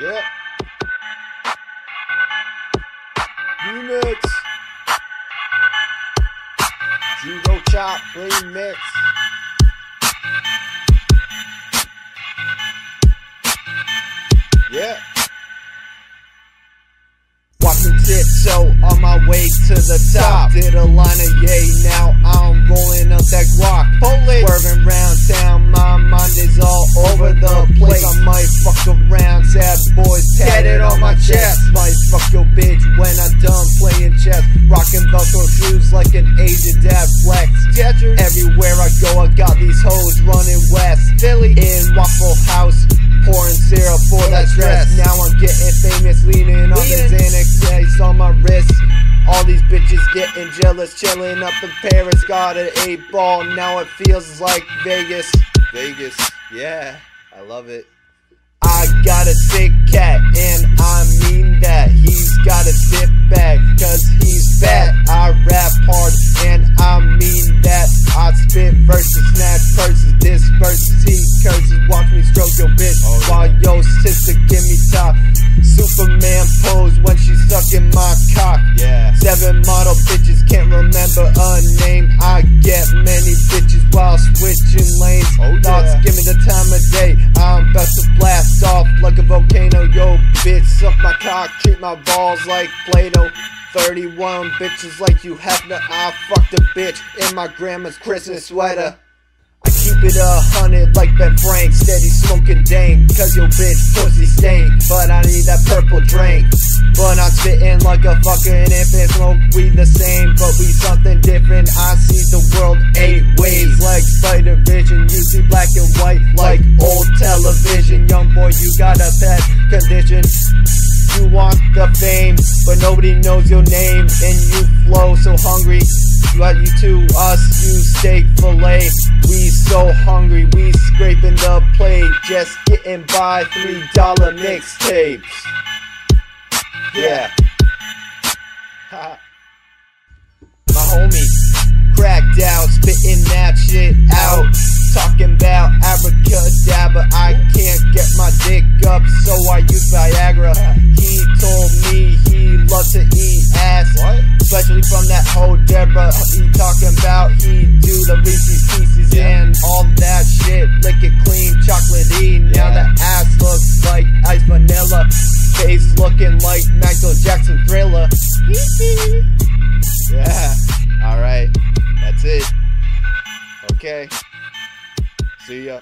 Yeah. Remix. Judo chop remix. Yeah. Walking tiptoe on my way to the top. Did a line of yay, now I'm rolling up that guac. Swerving round town, sad boys tatted on my chest. Might fuck your bitch when I'm done playing chess. Rocking Velcro shoes like an Asian dad flex. Everywhere I go, I got these hoes running west. Philly in Waffle House pouring syrup for that stress. Now I'm getting famous, leaning on the Xanax case on my wrist. All these bitches getting jealous, chilling up in Paris. Got an eight ball, now it feels like Vegas. Vegas, yeah, I love it. I got a sick cat, and I mean that. He's got a stiff back, cause he's fat. I rap hard, and I mean that. I spit verses, snatch purses, this verses, he curses. Watch me stroke your bitch oh, while your sister give me top. Superman pose when she's sucking my cock. Yeah. Seven model bitches can't remember a name. I get many bitches while switching lanes. Oh, Thoughts yeah. give me the time of day. I'm suck my cock, treat my balls like Play-Doh. 31 bitches like you have to. I fucked a bitch in my grandma's Christmas sweater. I keep it a hundred like Ben Frank, steady smoking dank, cause your bitch pussy stink. But I need that purple drink. But I'm spitting like a fucking infant, smoke weed the same, but we something different. I see the world eight ways, like spider vision. You see black and white, like old television. Young boy, you got a bad condition. Want the fame, but nobody knows your name, and you flow so hungry. But you to us, you steak fillet. We so hungry, we scraping the plate, just getting by three dollar mixtapes. Yeah. my homie cracked out, spitting that shit out. Talking about abracadabra, I can't get my dick up, so I whole Deborah. He talking about he do the Reese's Pieces yeah. and all that shit, lick it clean, chocolatey. Now yeah. the ass looks like ice vanilla, face looking like Michael Jackson Thriller. yeah, all right, that's it. Okay. See ya.